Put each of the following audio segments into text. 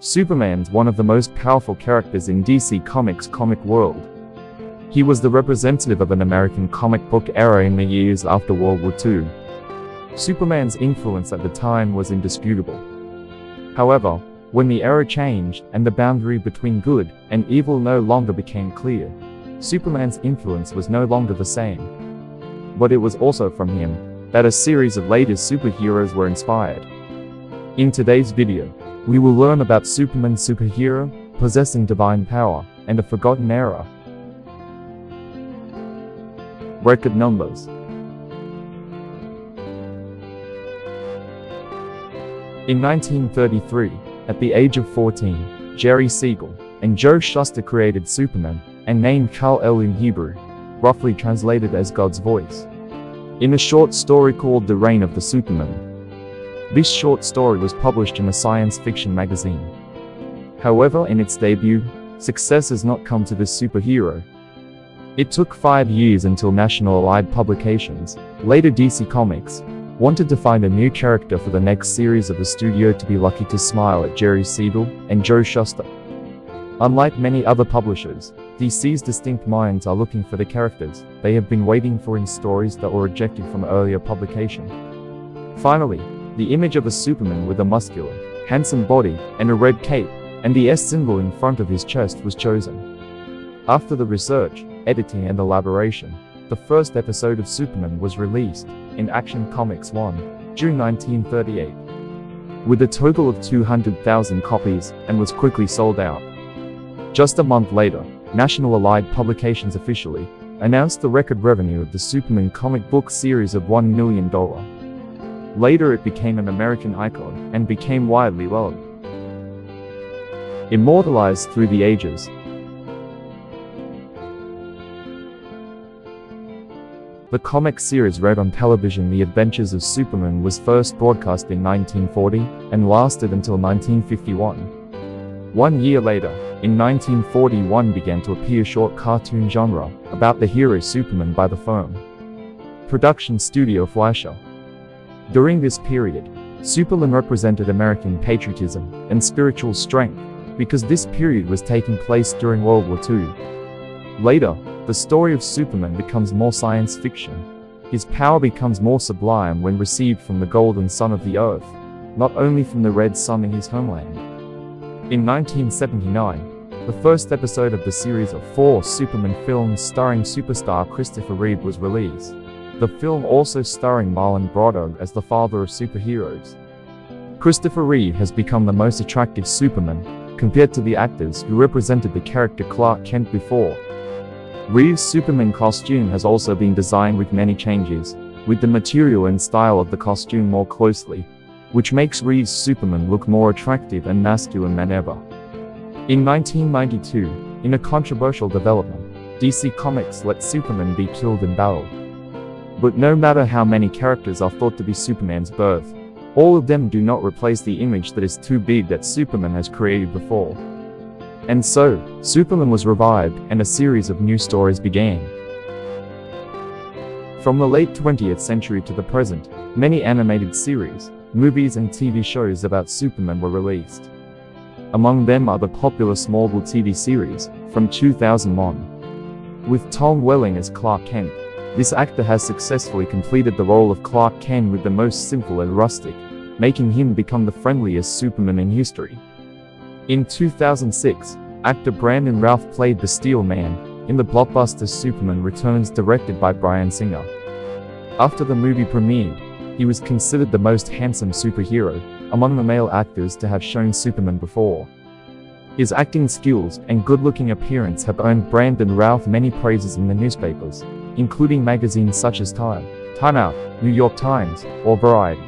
Superman's one of the most powerful characters in DC Comics comic world. He was the representative of an American comic book era in the years after World War II. Superman's influence at the time was indisputable. However, when the era changed and the boundary between good and evil no longer became clear, Superman's influence was no longer the same. But it was also from him that a series of later superheroes were inspired. In today's video, we will learn about Superman superhero, possessing divine power, and a forgotten era. Record numbers. In 1933, at the age of 14, Jerry Siegel and Joe Shuster created Superman, and named Kal-El in Hebrew, roughly translated as God's voice. In a short story called The Reign of the Superman, this short story was published in a science fiction magazine. However, in its debut, success has not come to this superhero. It took five years until National Allied Publications, later DC Comics, wanted to find a new character for the next series of the studio to be lucky to smile at Jerry Siegel and Joe Shuster. Unlike many other publishers, DC's distinct minds are looking for the characters they have been waiting for in stories that were rejected from earlier publication. Finally, the image of a Superman with a muscular, handsome body and a red cape, and the S symbol in front of his chest was chosen. After the research, editing and elaboration, the first episode of Superman was released in Action Comics 1, June 1938, with a total of 200,000 copies and was quickly sold out. Just a month later, National Allied Publications officially announced the record revenue of the Superman comic book series of $1 million. Later it became an American icon and became widely loved. Immortalized through the ages. The comic series read on television The Adventures of Superman was first broadcast in 1940 and lasted until 1951. One year later, in 1941 began to appear short cartoon genre about the hero Superman by the firm. Production Studio Fleischer. During this period, Superman represented American patriotism and spiritual strength, because this period was taking place during World War II. Later, the story of Superman becomes more science fiction. His power becomes more sublime when received from the golden sun of the earth, not only from the red sun in his homeland. In 1979, the first episode of the series of four Superman films starring superstar Christopher Reeve was released. The film also starring Marlon Brando as the father of superheroes. Christopher Reeve has become the most attractive Superman, compared to the actors who represented the character Clark Kent before. Reeve's Superman costume has also been designed with many changes, with the material and style of the costume more closely, which makes Reeve's Superman look more attractive and masculine than ever. In 1992, in a controversial development, DC Comics let Superman be killed in battle. But no matter how many characters are thought to be Superman's birth, all of them do not replace the image that is too big that Superman has created before. And so, Superman was revived and a series of new stories began. From the late 20th century to the present, many animated series, movies and TV shows about Superman were released. Among them are the popular Smallville TV series, from 2001. With Tom Welling as Clark Kent, this actor has successfully completed the role of Clark Kent with the most simple and rustic, making him become the friendliest Superman in history. In 2006, actor Brandon Routh played the Steel Man in the blockbuster Superman Returns directed by Bryan Singer. After the movie premiered, he was considered the most handsome superhero among the male actors to have shown Superman before. His acting skills and good-looking appearance have earned Brandon Routh many praises in the newspapers, including magazines such as Time, Time Out, New York Times, or Variety.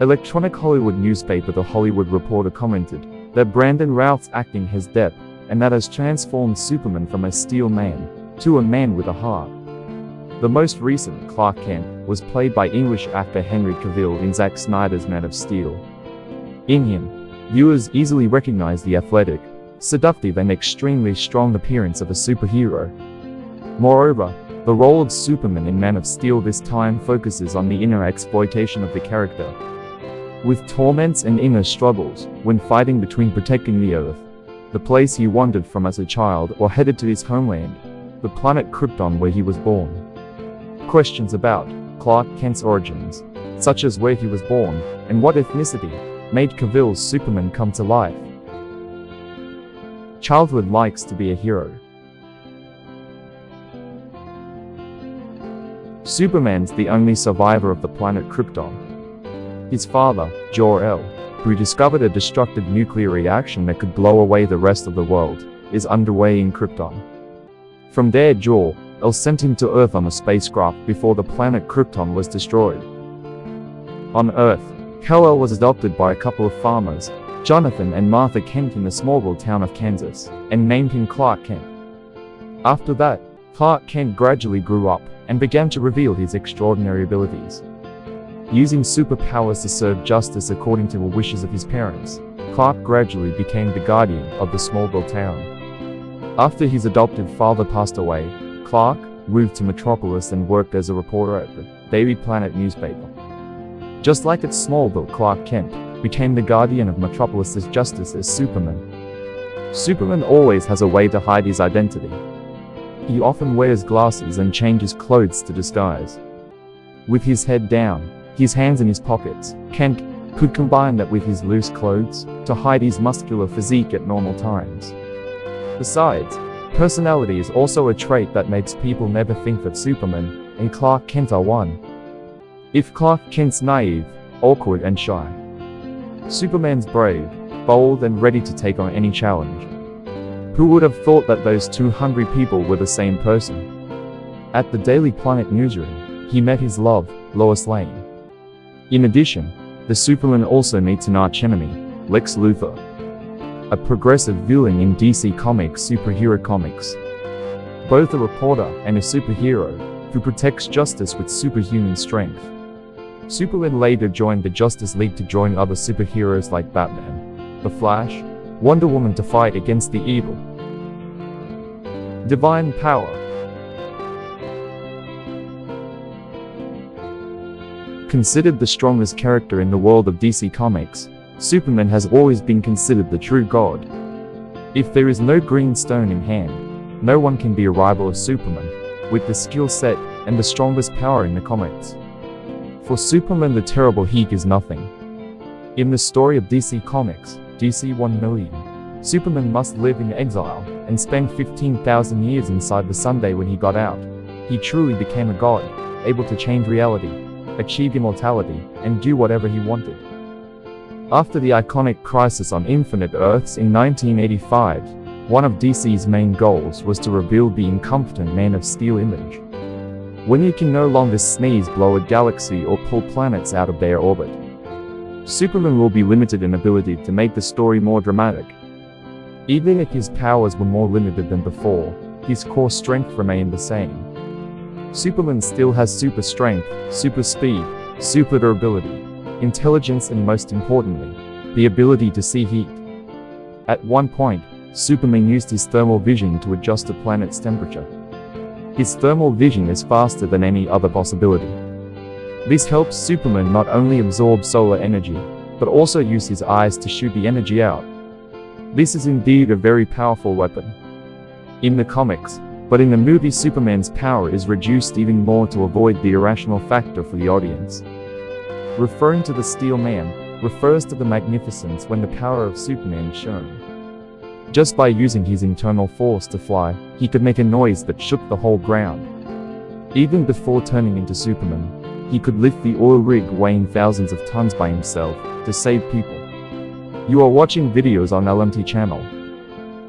Electronic Hollywood newspaper The Hollywood Reporter commented that Brandon Routh's acting has depth, and that has transformed Superman from a steel man to a man with a heart. The most recent Clark Kent was played by English actor Henry Cavill in Zack Snyder's Man of Steel. In him, viewers easily recognize the athletic, seductive and extremely strong appearance of a superhero. Moreover, the role of Superman in Man of Steel this time focuses on the inner exploitation of the character. with torments and inner struggles when fighting between protecting the Earth, the place he wandered from as a child or headed to his homeland, the planet Krypton where he was born. Questions about Clark Kent's origins, such as where he was born and what ethnicity, made Cavill's Superman come to life. Childhood likes to be a hero. Superman's the only survivor of the planet Krypton. His father, Jor-El, who discovered a destructive nuclear reaction that could blow away the rest of the world, is underway in Krypton. From there Jor-El sent him to Earth on a spacecraft before the planet Krypton was destroyed. On Earth, Kal-El was adopted by a couple of farmers, Jonathan and Martha Kent in the Smallville town of Kansas, and named him Clark Kent. After that, Clark Kent gradually grew up and began to reveal his extraordinary abilities. Using superpowers to serve justice according to the wishes of his parents, Clark gradually became the guardian of the Smallville town. After his adoptive father passed away, Clark moved to Metropolis and worked as a reporter at the Daily Planet newspaper. Just like at Smallville, Clark Kent became the guardian of Metropolis's justice as Superman. Superman always has a way to hide his identity. He often wears glasses and changes clothes to disguise. With his head down, his hands in his pockets, Kent could combine that with his loose clothes to hide his muscular physique at normal times. Besides, personality is also a trait that makes people never think that Superman and Clark Kent are one. If Clark Kent's naive, awkward and shy, Superman's brave, bold and ready to take on any challenge. Who would have thought that those two hungry people were the same person? At the Daily Planet newsroom, he met his love, Lois Lane. In addition, the Superman also meets an archenemy, Lex Luthor, a progressive villain in DC Comics superhero comics. Both a reporter and a superhero, who protects justice with superhuman strength. Superman later joined the Justice League to join other superheroes like Batman, The Flash, Wonder Woman to fight against the evil. Divine Power Considered the strongest character in the world of DC Comics, Superman has always been considered the true god. If there is no green stone in hand, no one can be a rival of Superman, with the skill set and the strongest power in the comics. For Superman the Terrible he is nothing. In the story of DC Comics, DC 1 million, Superman must live in exile and spend 15,000 years inside the Sunday when he got out. He truly became a god, able to change reality, achieve immortality, and do whatever he wanted. After the iconic Crisis on Infinite Earths in 1985, one of DC's main goals was to reveal the incompetent Man of Steel image. When you can no longer sneeze blow a galaxy or pull planets out of their orbit. Superman will be limited in ability to make the story more dramatic. Even if his powers were more limited than before, his core strength remained the same. Superman still has super strength, super speed, super durability, intelligence and most importantly, the ability to see heat. At one point, Superman used his thermal vision to adjust a planet's temperature. His thermal vision is faster than any other possibility. This helps Superman not only absorb solar energy, but also use his eyes to shoot the energy out. This is indeed a very powerful weapon. In the comics, but in the movie Superman's power is reduced even more to avoid the irrational factor for the audience. Referring to the Steel Man, refers to the magnificence when the power of Superman is shown. Just by using his internal force to fly, he could make a noise that shook the whole ground. Even before turning into Superman, he could lift the oil rig weighing thousands of tons by himself to save people. You are watching videos on LMT channel.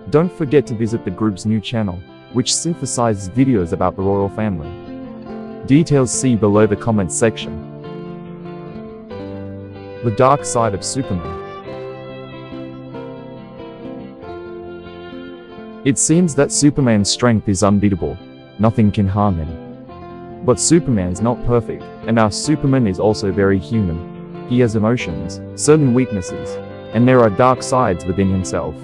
Don't forget to visit the group's new channel, which synthesizes videos about the royal family. Details see below the comments section. The Dark Side of Superman It seems that Superman's strength is unbeatable. Nothing can harm him. But Superman is not perfect, and our Superman is also very human. He has emotions, certain weaknesses, and there are dark sides within himself.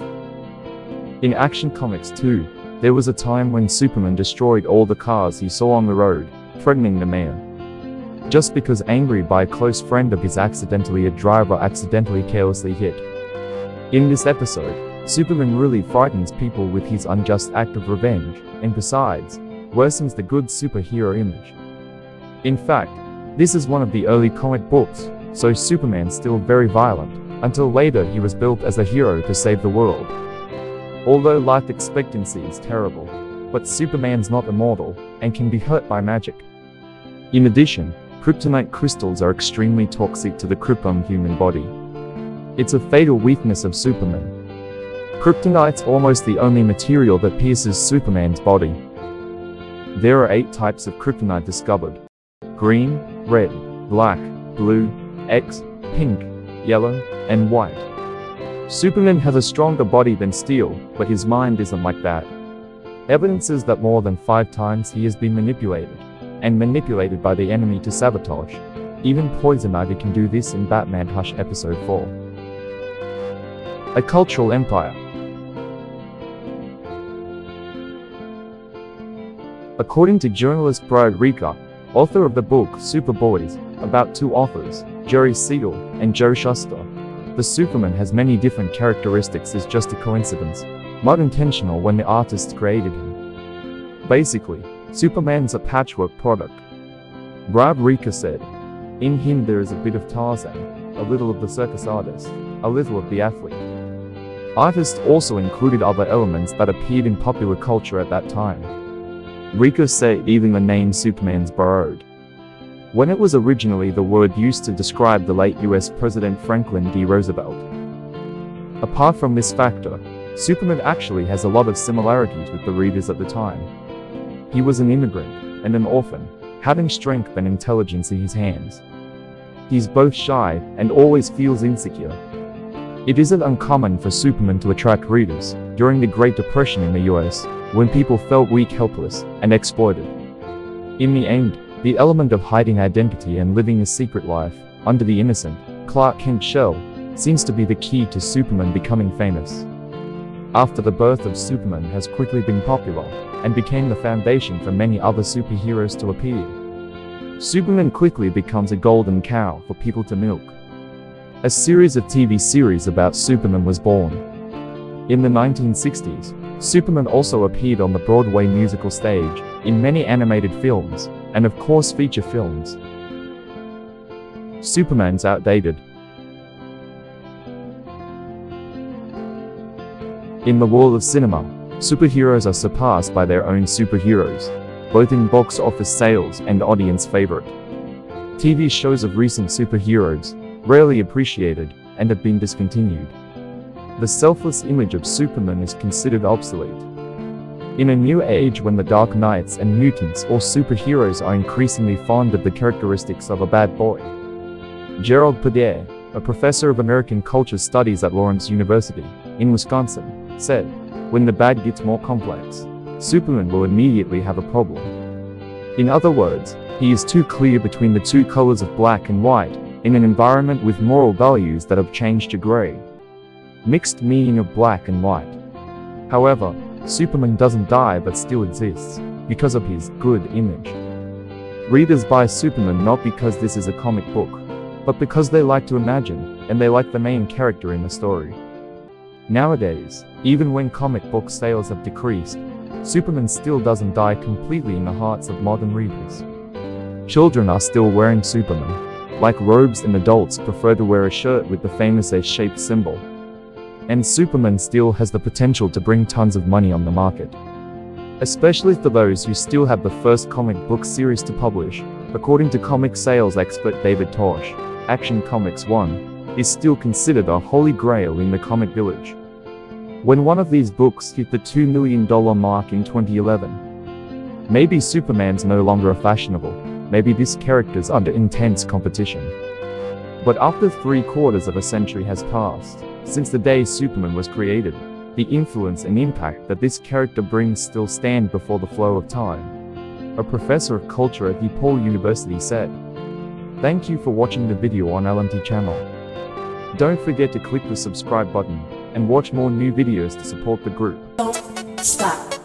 In Action Comics 2, there was a time when Superman destroyed all the cars he saw on the road, threatening the mayor. just because angry by a close friend of his accidentally a driver accidentally carelessly hit. In this episode, Superman really frightens people with his unjust act of revenge, and besides, worsens the good superhero image. In fact, this is one of the early comic books, so Superman's still very violent, until later he was built as a hero to save the world. Although life expectancy is terrible, but Superman's not immortal, and can be hurt by magic. In addition, kryptonite crystals are extremely toxic to the Krypton human body. It's a fatal weakness of Superman. Kryptonite's almost the only material that pierces Superman's body. There are eight types of kryptonite discovered. Green, red, black, blue, X, pink, yellow, and white. Superman has a stronger body than steel, but his mind isn't like that. Evidences that more than five times he has been manipulated, and manipulated by the enemy to sabotage. Even Poison Ivy can do this in Batman Hush Episode 4. A cultural empire. According to journalist Brad Ricca, author of the book Superboys, about two authors, Jerry Siegel and Joe Shuster, the Superman has many different characteristics is just a coincidence, not intentional when the artists created him. Basically, Superman's a patchwork product. Brad Ricca said, In him there is a bit of Tarzan, a little of the circus artist, a little of the athlete. Artists also included other elements that appeared in popular culture at that time. Ricca said even the name Superman's borrowed. When it was originally the word used to describe the late US President Franklin D. Roosevelt. Apart from this factor, Superman actually has a lot of similarities with the readers at the time. He was an immigrant and an orphan, having strength and intelligence in his hands. He's both shy and always feels insecure. It isn't uncommon for Superman to attract readers during the Great Depression in the US, when people felt weak, helpless, and exploited. In the end, the element of hiding identity and living a secret life, under the innocent, Clark Kent shell, seems to be the key to Superman becoming famous. After the birth of Superman has quickly been popular, and became the foundation for many other superheroes to appear. Superman quickly becomes a golden cow for people to milk. A series of TV series about Superman was born. In the 1960s, Superman also appeared on the Broadway musical stage, in many animated films, and of course feature films. Superman's outdated. In the world of cinema, superheroes are surpassed by their own superheroes, both in box office sales and audience favorite. TV shows of recent superheroes, rarely appreciated, and have been discontinued. The selfless image of Superman is considered obsolete. In a new age when the Dark Knights and mutants or superheroes are increasingly fond of the characteristics of a bad boy. Gerald Podair, a professor of American culture studies at Lawrence University, in Wisconsin, said, when the bad gets more complex, Superman will immediately have a problem. In other words, he is too clear between the two colors of black and white, in an environment with moral values that have changed to gray. Mixed meaning of black and white. However, Superman doesn't die but still exists, because of his good image. Readers buy Superman not because this is a comic book, but because they like to imagine, and they like the main character in the story. Nowadays, even when comic book sales have decreased, Superman still doesn't die completely in the hearts of modern readers. Children are still wearing Superman. Like robes and adults prefer to wear a shirt with the famous S-shaped symbol, and Superman still has the potential to bring tons of money on the market. Especially for those who still have the first comic book series to publish, according to comic sales expert David Tosh, Action Comics 1 is still considered a holy grail in the comic village. When one of these books hit the $2 million mark in 2011, maybe Superman's no longer a fashionable, maybe this character's under intense competition. But after three quarters of a century has passed, since the day Superman was created, the influence and impact that this character brings still stand before the flow of time. A professor of culture at DePaul University said, Thank you for watching the video on LMT channel. Don't forget to click the subscribe button and watch more new videos to support the group. Stop.